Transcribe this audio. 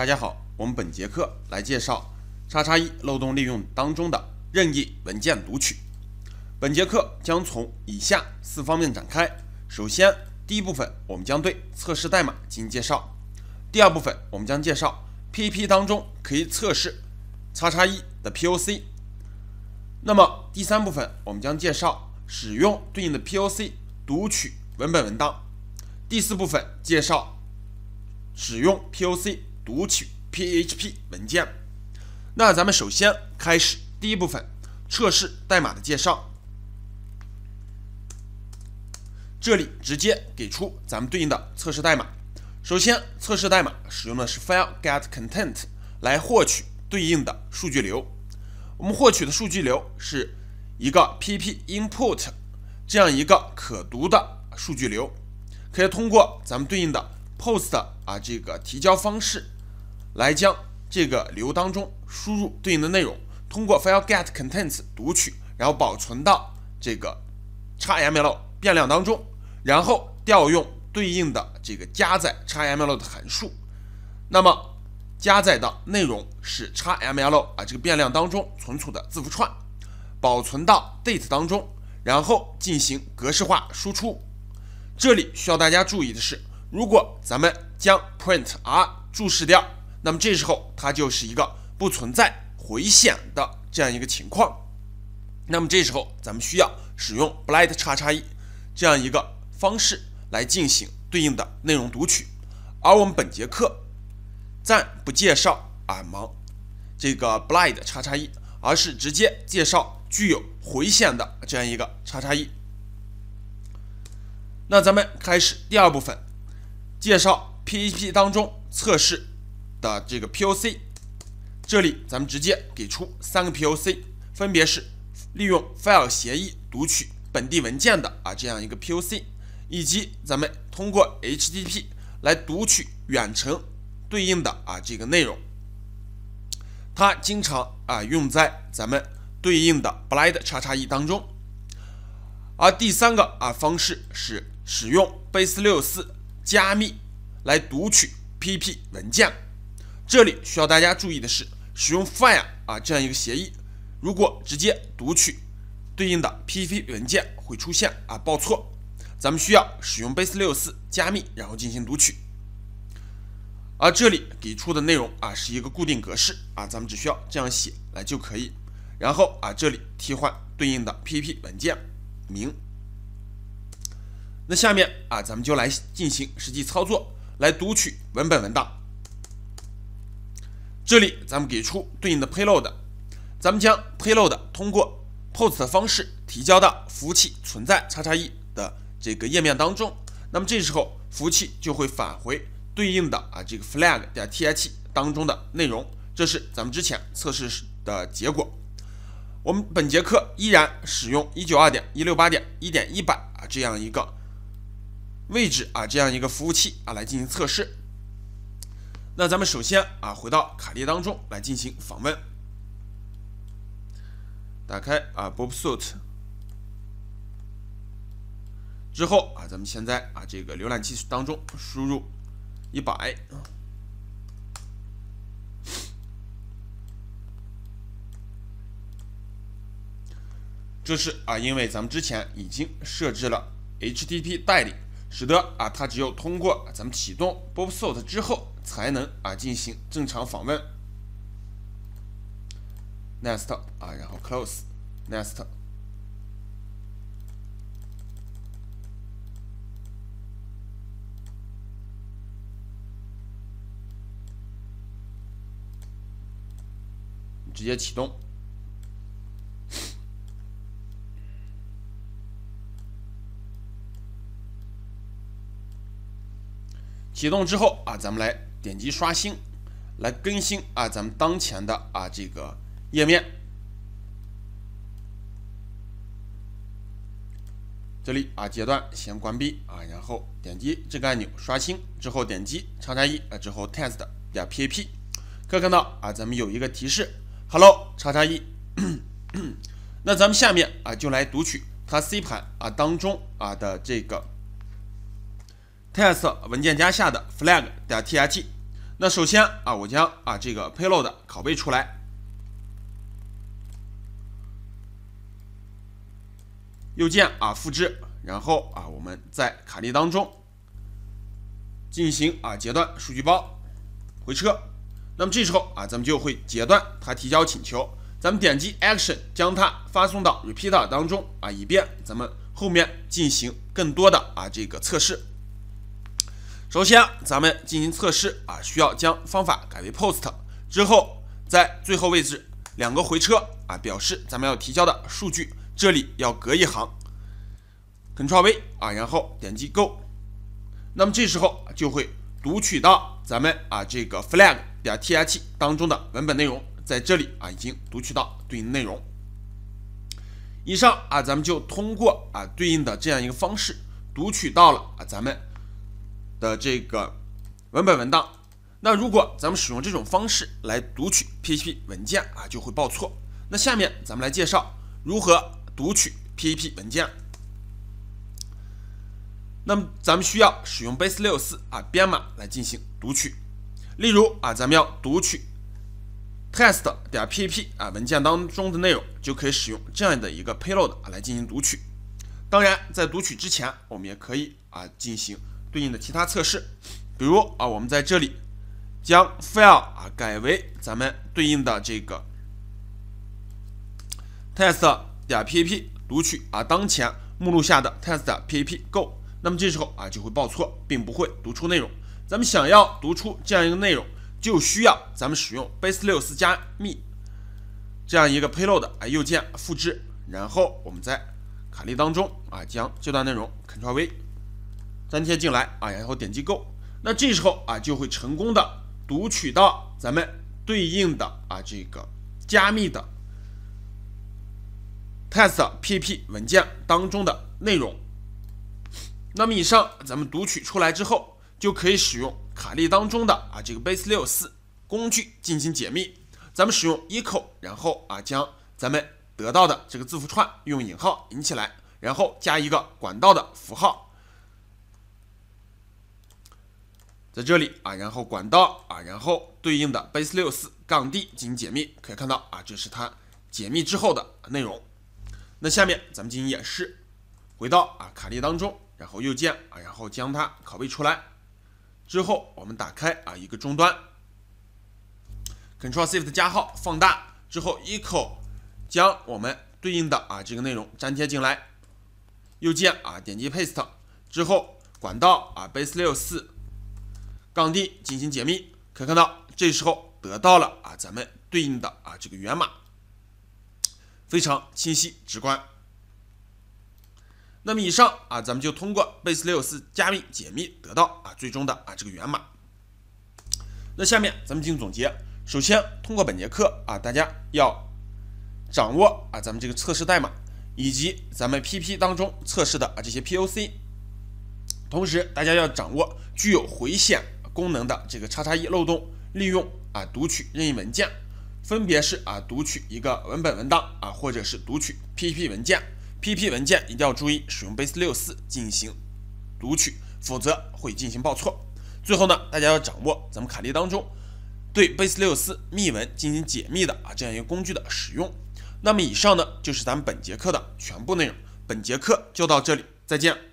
大家好，我们本节课来介绍叉叉一漏洞利用当中的任意文件读取。本节课将从以下四方面展开。首先，第一部分我们将对测试代码进行介绍；第二部分我们将介绍 PEP 当中可以测试叉叉一的 POC。那么第三部分我们将介绍使用对应的 POC 读取文本文档。第四部分介绍使用 POC。读取 PHP 文件，那咱们首先开始第一部分测试代码的介绍。这里直接给出咱们对应的测试代码。首先，测试代码使用的是 file get content 来获取对应的数据流。我们获取的数据流是一个 pp input 这样一个可读的数据流，可以通过咱们对应的 post 啊这个提交方式。来将这个流当中输入对应的内容，通过 file get contents 读取，然后保存到这个 XML 变量当中，然后调用对应的这个加载 XML 的函数。那么加载的内容是 XML 啊这个变量当中存储的字符串，保存到 date 当中，然后进行格式化输出。这里需要大家注意的是，如果咱们将 print r 注释掉。那么这时候它就是一个不存在回显的这样一个情况。那么这时候咱们需要使用 blind 叉叉一这样一个方式来进行对应的内容读取。而我们本节课暂不介绍啊盲这个 blind 叉叉一，而是直接介绍具有回显的这样一个叉叉一。那咱们开始第二部分，介绍 P E P 当中测试。的这个 POC，这里咱们直接给出三个 POC，分别是利用 file 协议读取本地文件的啊这样一个 POC，以及咱们通过 HTTP 来读取远程对应的啊这个内容。它经常啊用在咱们对应的 blind 叉叉 e 当中。而第三个啊方式是使用 base64 加密来读取 PP 文件。这里需要大家注意的是，使用 fire 啊这样一个协议，如果直接读取对应的 PHP 文件会出现啊报错，咱们需要使用 base64 加密，然后进行读取。而这里给出的内容啊是一个固定格式啊，咱们只需要这样写来就可以。然后啊这里替换对应的 PHP 文件名。那下面啊咱们就来进行实际操作，来读取文本文档。这里咱们给出对应的 payload，咱们将 payload 通过 post 的方式提交到服务器存在叉叉一的这个页面当中。那么这时候服务器就会返回对应的啊这个 flag 点 th 当中的内容。这是咱们之前测试的结果。我们本节课依然使用一九二点一六八点一点一百啊这样一个位置啊这样一个服务器啊来进行测试。那咱们首先啊，回到卡列当中来进行访问。打开啊，BobSuit 之后啊，咱们现在啊，这个浏览器当中输入一百。这是啊，因为咱们之前已经设置了 HTTP 代理，使得啊，它只有通过咱们启动 Bob Suite 之后。才能啊进行正常访问。Next 啊，然后 Close Next，直接启动。启动之后啊，咱们来。点击刷新，来更新啊，咱们当前的啊这个页面。这里啊阶段先关闭啊，然后点击这个按钮刷新之后点击叉叉一啊之后 test 点 pap，可以看到啊咱们有一个提示，hello 叉叉一。那咱们下面啊就来读取它 C 盘啊当中啊的这个。Test 文件夹下的 flag 点 t i t，那首先啊，我将啊这个 payload 拷贝出来，右键啊复制，然后啊我们在卡例当中进行啊截断数据包回车。那么这时候啊，咱们就会截断它提交请求。咱们点击 action 将它发送到 repeater 当中啊，以便咱们后面进行更多的啊这个测试。首先，咱们进行测试啊，需要将方法改为 post，之后在最后位置两个回车啊，表示咱们要提交的数据，这里要隔一行，Ctrl V 啊，然后点击 Go，那么这时候就会读取到咱们啊这个 flag 点 th 当中的文本内容，在这里啊已经读取到对应内容。以上啊，咱们就通过啊对应的这样一个方式读取到了啊咱们。的这个文本文档，那如果咱们使用这种方式来读取 PHP 文件啊，就会报错。那下面咱们来介绍如何读取 PHP 文件。那么咱们需要使用 Base 六四啊编码来进行读取。例如啊，咱们要读取 test 点 PHP 啊文件当中的内容，就可以使用这样的一个 payload 啊来进行读取。当然，在读取之前，我们也可以啊进行。对应的其他测试，比如啊，我们在这里将 file 啊改为咱们对应的这个 test 点 pap 读取啊当前目录下的 test 点 pap go，那么这时候啊就会报错，并不会读出内容。咱们想要读出这样一个内容，就需要咱们使用 base 六四加密这样一个 payload 啊右键复制，然后我们在卡例当中啊将这段内容 Ctrl V。粘贴进来啊，然后点击 Go，那这时候啊就会成功的读取到咱们对应的啊这个加密的 test pp 文件当中的内容。那么以上咱们读取出来之后，就可以使用卡利当中的啊这个 base 六四工具进行解密。咱们使用 echo，然后啊将咱们得到的这个字符串用引号引起来，然后加一个管道的符号。在这里啊，然后管道啊，然后对应的 base 六四杠 d 进行解密，可以看到啊，这是它解密之后的内容。那下面咱们进行演示，回到啊卡列当中，然后右键啊，然后将它拷贝出来，之后我们打开啊一个终端，Ctrl Shift 加号放大之后，echo 将我们对应的啊这个内容粘贴进来，右键啊点击 Paste 之后，管道啊 base 六四。杠 D 进行解密，可以看到这时候得到了啊咱们对应的啊这个源码，非常清晰直观。那么以上啊咱们就通过 Base 六四加密解密得到啊最终的啊这个源码。那下面咱们进行总结，首先通过本节课啊大家要掌握啊咱们这个测试代码以及咱们 PP 当中测试的啊这些 POC，同时大家要掌握具有回显。功能的这个叉叉一漏洞，利用啊读取任意文件，分别是啊读取一个文本文档啊，或者是读取 PP 文件。PP 文件一定要注意使用 Base 六四进行读取，否则会进行报错。最后呢，大家要掌握咱们卡例当中对 Base 六四密文进行解密的啊这样一个工具的使用。那么以上呢就是咱们本节课的全部内容，本节课就到这里，再见。